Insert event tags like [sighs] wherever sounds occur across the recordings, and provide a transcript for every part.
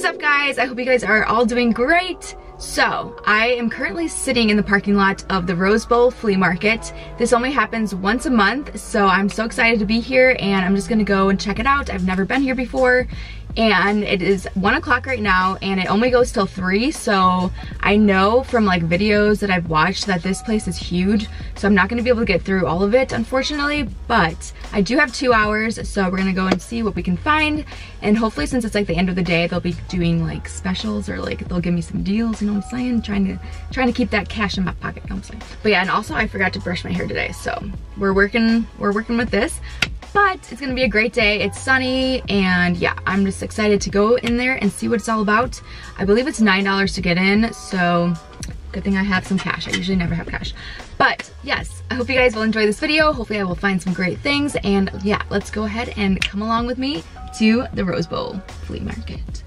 What's up guys? I hope you guys are all doing great. So, I am currently sitting in the parking lot of the Rose Bowl Flea Market. This only happens once a month, so I'm so excited to be here and I'm just gonna go and check it out. I've never been here before and it is one o'clock right now and it only goes till three so I know from like videos that I've watched that this place is huge so I'm not gonna be able to get through all of it unfortunately but I do have two hours so we're gonna go and see what we can find and hopefully since it's like the end of the day they'll be doing like specials or like they'll give me some deals you know what I'm saying? Trying to trying to keep that cash in my pocket you know what I'm saying? But yeah and also I forgot to brush my hair today so we're working we're working with this but it's gonna be a great day. It's sunny and yeah, I'm just excited to go in there and see what it's all about. I believe it's $9 to get in, so good thing I have some cash. I usually never have cash. But yes, I hope you guys will enjoy this video. Hopefully I will find some great things and yeah, let's go ahead and come along with me to the Rose Bowl Flea Market.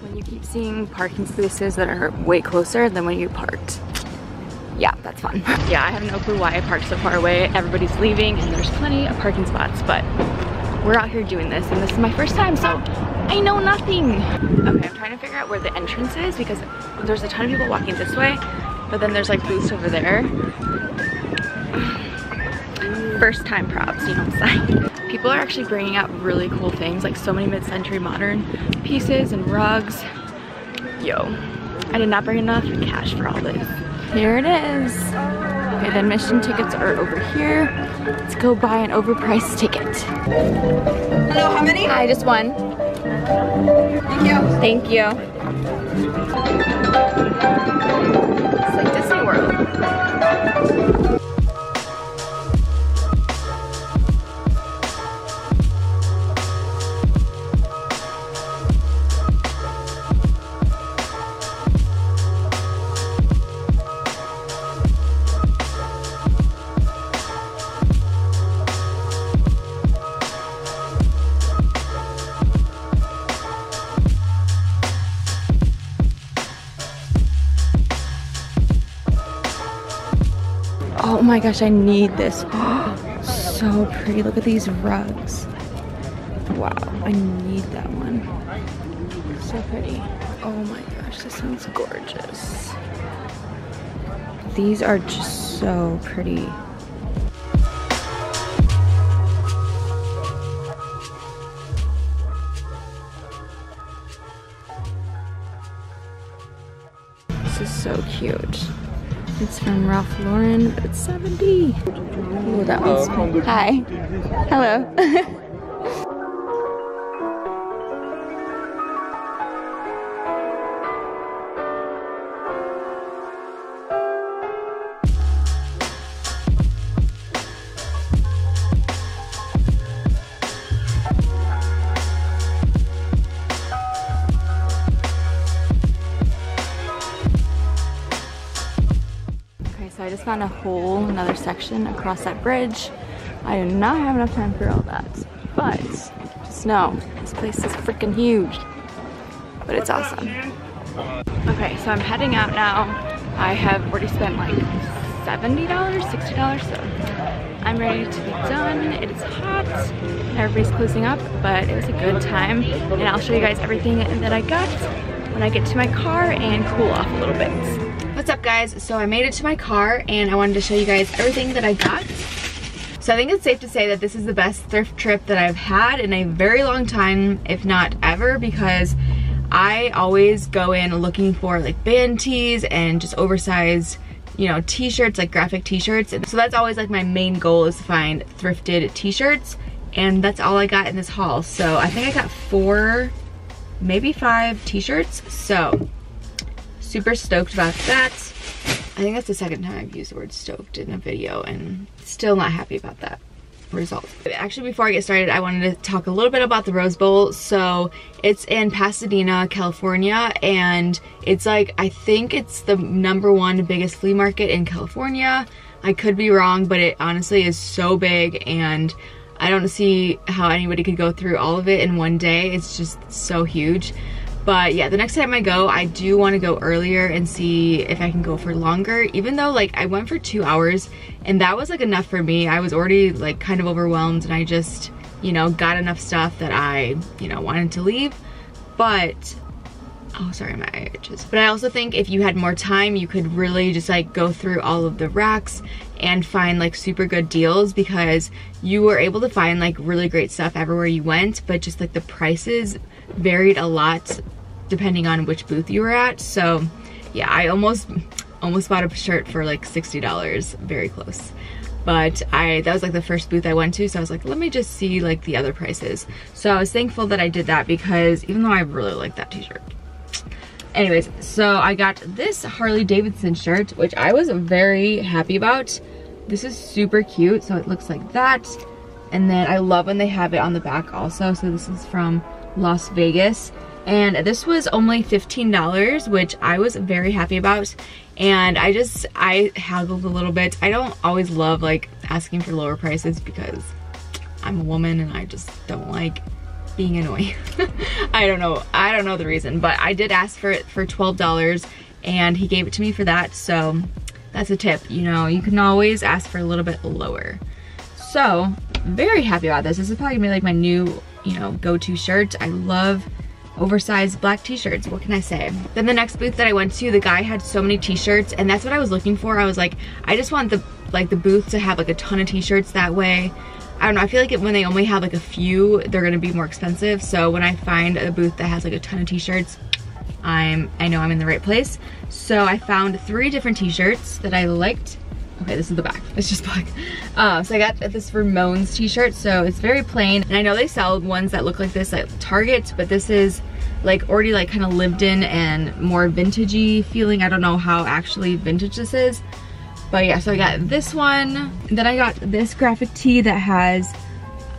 When you keep seeing parking spaces that are way closer than when you parked yeah, that's fun. yeah, I have no clue why I parked so far away. Everybody's leaving and there's plenty of parking spots, but we're out here doing this and this is my first time, so I know nothing. Okay, I'm trying to figure out where the entrance is because there's a ton of people walking this way, but then there's like booths over there. [sighs] First time props, you know what I'm saying? People are actually bringing out really cool things, like so many mid-century modern pieces and rugs. Yo, I did not bring enough cash for all this. Here it is. Okay, the admission tickets are over here. Let's go buy an overpriced ticket. Hello, how many? I just one. Thank you. Thank you. My gosh, I need this. [gasps] so pretty. Look at these rugs. Wow, I need that one. So pretty. Oh my gosh, this one's gorgeous. These are just so pretty. This is so cute. It's from Ralph Lauren, but it's 70. Oh, that one's uh, Hi. Hello. [laughs] just found a whole another section across that bridge. I do not have enough time for all that, but just know this place is freaking huge, but it's awesome. Okay, so I'm heading out now. I have already spent like $70, $60, so I'm ready to be done. It is hot, everybody's closing up, but it was a good time, and I'll show you guys everything that I got when I get to my car and cool off a little bit. What's up guys? So I made it to my car and I wanted to show you guys everything that I got. So I think it's safe to say that this is the best thrift trip that I've had in a very long time, if not ever, because I always go in looking for like band tees and just oversized you know, t-shirts, like graphic t-shirts. So that's always like my main goal is to find thrifted t-shirts. And that's all I got in this haul. So I think I got four, maybe five t-shirts. So super stoked about that. I think that's the second time I've used the word stoked in a video and still not happy about that result. Actually, before I get started, I wanted to talk a little bit about the Rose Bowl. So it's in Pasadena, California, and it's like, I think it's the number one biggest flea market in California. I could be wrong, but it honestly is so big and I don't see how anybody could go through all of it in one day. It's just so huge. But yeah, the next time I go, I do want to go earlier and see if I can go for longer. Even though like I went for two hours and that was like enough for me. I was already like kind of overwhelmed and I just, you know, got enough stuff that I, you know, wanted to leave. but oh sorry my eye itches but i also think if you had more time you could really just like go through all of the racks and find like super good deals because you were able to find like really great stuff everywhere you went but just like the prices varied a lot depending on which booth you were at. So yeah i almost almost bought a shirt for like $60 very close. But I that was like the first booth I went to so I was like let me just see like the other prices. So I was thankful that I did that because even though I really like that t-shirt anyways so I got this Harley Davidson shirt which I was very happy about. This is super cute so it looks like that. And then I love when they have it on the back also. So this is from Las Vegas. And this was only $15 which I was very happy about. And I just I haggled a little bit. I don't always love like asking for lower prices because I'm a woman and I just don't like being annoying. [laughs] I don't know I don't know the reason but I did ask for it for $12 and he gave it to me for that so that's a tip. You know you can always ask for a little bit lower. So very happy about this. This is probably gonna be like my new you know go-to shirt. I love oversized black t-shirts what can i say? Then the next booth that i went to the guy had so many t-shirts and that's what i was looking for. I was like i just want the like the booth to have like a ton of t-shirts that way i don't know i feel like when they only have like a few they're gonna be more expensive so when i find a booth that has like a ton of t-shirts i'm i know i'm in the right place so i found three different t-shirts that i liked Okay, this is the back. It's just black. Uh, so I got this Ramones t-shirt. So it's very plain. And I know they sell ones that look like this at Target, but this is like already like kind of lived in and more vintagey feeling. I don't know how actually vintage this is. But yeah, so I got this one. Then I got this graphic tee that has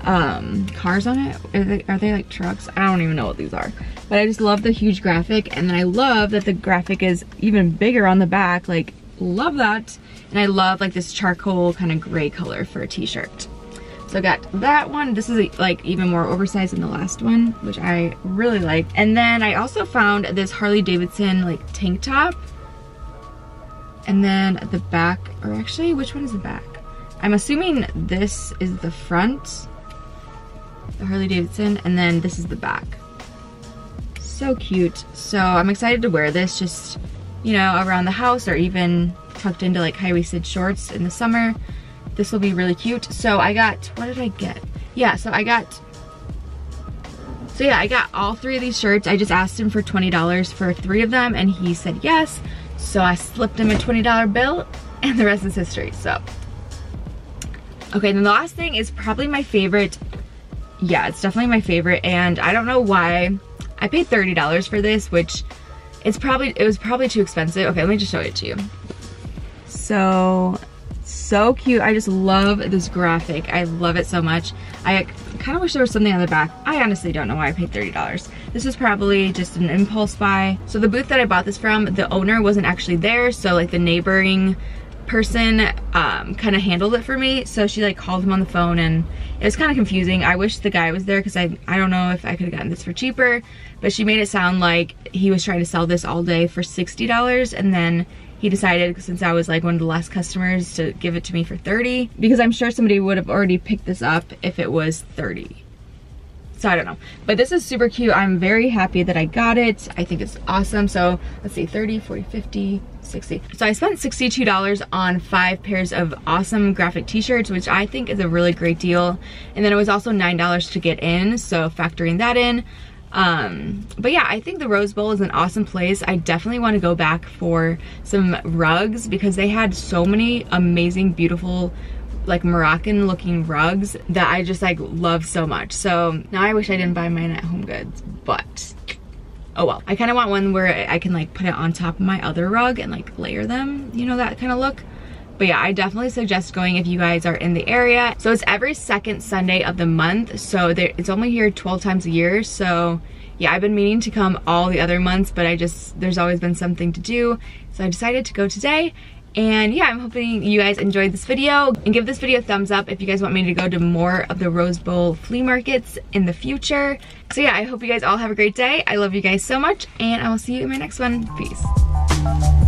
um, cars on it. Are they, are they like trucks? I don't even know what these are. But I just love the huge graphic. And then I love that the graphic is even bigger on the back. Like, love that. And I love like this charcoal kind of gray color for a t-shirt. So I got that one. This is like even more oversized than the last one, which I really like. And then I also found this Harley Davidson like tank top. And then the back, or actually, which one is the back? I'm assuming this is the front, the Harley Davidson, and then this is the back. So cute. So I'm excited to wear this just, you know, around the house or even tucked into like high-waisted shorts in the summer. This will be really cute. So I got, what did I get? Yeah, so I got, so yeah, I got all three of these shirts. I just asked him for $20 for three of them and he said yes. So I slipped him a $20 bill and the rest is history, so. Okay, then the last thing is probably my favorite. Yeah, it's definitely my favorite and I don't know why. I paid $30 for this, which it's probably, it was probably too expensive. Okay, let me just show it to you so so cute. I just love this graphic. I love it so much. I kind of wish there was something on the back. I honestly don't know why i paid 30 dollars. This is probably just an impulse buy. So the booth that i bought this from the owner wasn't actually there so like the neighboring person um, kind of handled it for me. So she like called him on the phone and it was kind of confusing. I wish the guy was there because i i don't know if i could have gotten this for cheaper but she made it sound like he was trying to sell this all day for 60 dollars and then he decided since I was like one of the last customers to give it to me for 30 because I'm sure somebody would have already picked this up if it was 30. So I don't know. But this is super cute. I'm very happy that I got it. I think it's awesome. So let's see, 30, 40, 50, 60. So I spent $62 on five pairs of awesome graphic t-shirts, which I think is a really great deal. And then it was also $9 to get in. So factoring that in, um, but yeah, I think the Rose Bowl is an awesome place. I definitely want to go back for some rugs because they had so many amazing, beautiful like Moroccan looking rugs that I just like love so much. So now I wish I didn't buy mine at Home Goods, but oh well. I kind of want one where I can like put it on top of my other rug and like layer them, you know, that kind of look. But yeah, I definitely suggest going if you guys are in the area. So it's every second Sunday of the month. So it's only here 12 times a year. So yeah, I've been meaning to come all the other months, but I just, there's always been something to do. So I decided to go today. And yeah, I'm hoping you guys enjoyed this video and give this video a thumbs up if you guys want me to go to more of the Rose Bowl flea markets in the future. So yeah, I hope you guys all have a great day. I love you guys so much and I will see you in my next one. Peace.